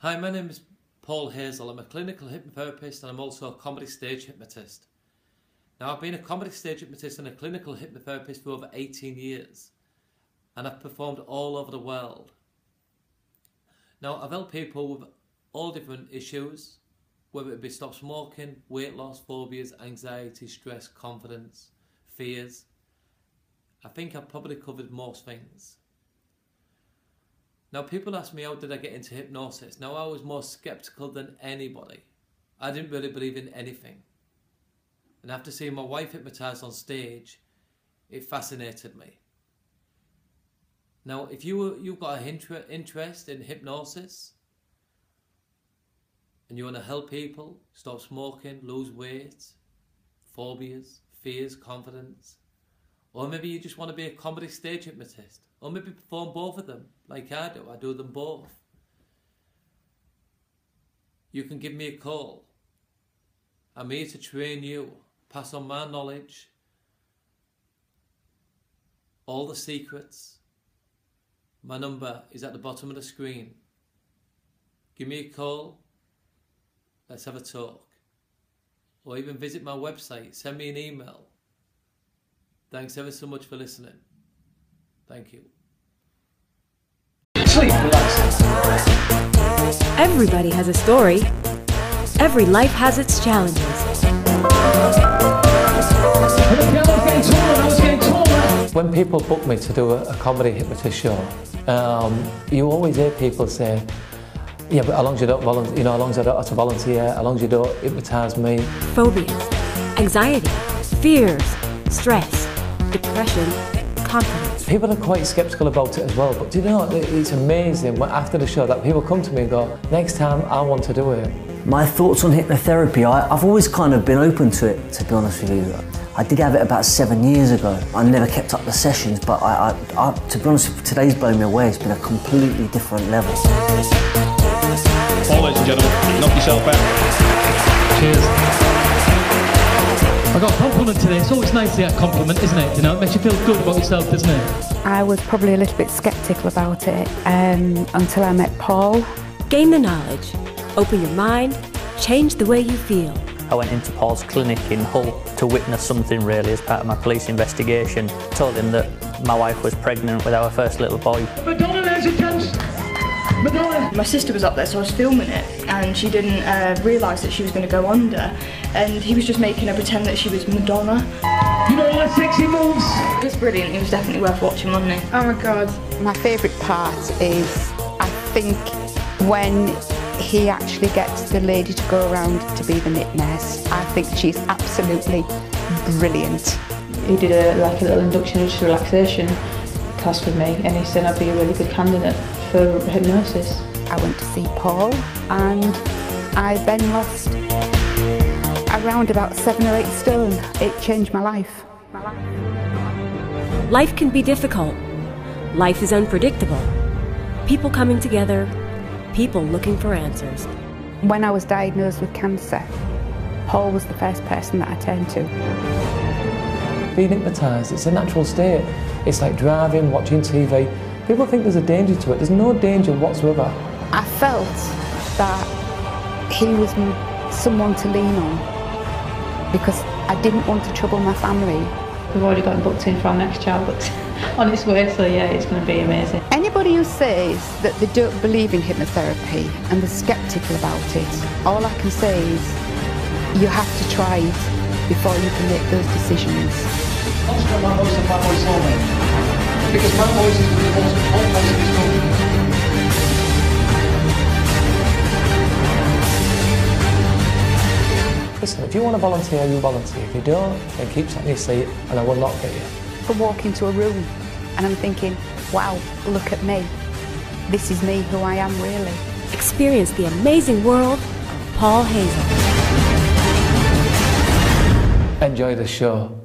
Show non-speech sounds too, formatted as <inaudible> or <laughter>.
Hi, my name is Paul Hazell. I'm a clinical hypnotherapist and I'm also a comedy stage hypnotist. Now, I've been a comedy stage hypnotist and a clinical hypnotherapist for over 18 years, and I've performed all over the world. Now, I've helped people with all different issues, whether it be stop smoking, weight loss, phobias, anxiety, stress, confidence, fears. I think I've probably covered most things. Now, people ask me how did I get into hypnosis. Now, I was more skeptical than anybody. I didn't really believe in anything. And after seeing my wife hypnotized on stage, it fascinated me. Now, if you you've got an interest in hypnosis and you want to help people stop smoking, lose weight, phobias, fears, confidence, or maybe you just want to be a comedy stage hypnotist, or maybe perform both of them like I do. I do them both. You can give me a call. I'm here to train you, pass on my knowledge, all the secrets. My number is at the bottom of the screen. Give me a call. Let's have a talk. Or even visit my website. Send me an email. Thanks ever so much for listening. Thank you. Everybody has a story. Every life has its challenges. When people book me to do a, a comedy hypnotist show, um, you always hear people say, yeah, but as long as you don't volunteer, you know, as long as I don't have to volunteer, as long as you don't hypnotise me. Phobias, anxiety, fears, stress, depression, confidence. People are quite sceptical about it as well, but do you know, what? it's amazing after the show that people come to me and go, next time I want to do it. My thoughts on hypnotherapy, I, I've always kind of been open to it, to be honest with you. I did have it about seven years ago. I never kept up the sessions, but I, I, I to be honest, today's blown me away. It's been a completely different level. All ladies and gentlemen, knock yourself out. Cheers. I got a compliment today. It's always nice to get a compliment, isn't it? You know, it makes you feel good about yourself, doesn't it? I was probably a little bit sceptical about it um, until I met Paul. Gain the knowledge, open your mind, change the way you feel. I went into Paul's clinic in Hull to witness something really as part of my police investigation. Told him that my wife was pregnant with our first little boy. Madonna, there's a chance! Madonna! My sister was up there, so I was filming it, and she didn't uh, realise that she was going to go under, and he was just making her pretend that she was Madonna. You know all the sexy moves? It was brilliant. It was definitely worth watching, wasn't it? Oh my god. My favourite part is, I think, when he actually gets the lady to go around to be the nit nurse. I think she's absolutely brilliant. He did a like a little induction into relaxation class with me, and he said I'd be a really good candidate for hypnosis. I went to see Paul and I then lost around about seven or eight stone. It changed my life. My life. Life can be difficult. Life is unpredictable. People coming together, people looking for answers. When I was diagnosed with cancer, Paul was the first person that I turned to. Being hypnotised, it's a natural state. It's like driving, watching TV. People think there's a danger to it. There's no danger whatsoever. I felt that he was someone to lean on because I didn't want to trouble my family. We've already got booked in for our next child, but <laughs> on its way, so yeah, it's going to be amazing. Anybody who says that they don't believe in hypnotherapy and they're sceptical about it, all I can say is you have to try it before you can make those decisions because my voice is the most important voice in this country. Listen, if you want to volunteer, you volunteer. If you don't, then keep sat in your seat and I will not get you. I walk into a room and I'm thinking, wow, look at me. This is me, who I am really. Experience the amazing world of Paul Hazell. Enjoy the show.